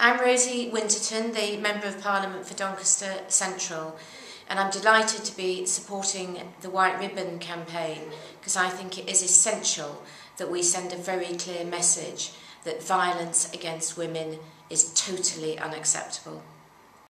I'm Rosie Winterton, the Member of Parliament for Doncaster Central, and I'm delighted to be supporting the White Ribbon campaign because I think it is essential that we send a very clear message that violence against women is totally unacceptable.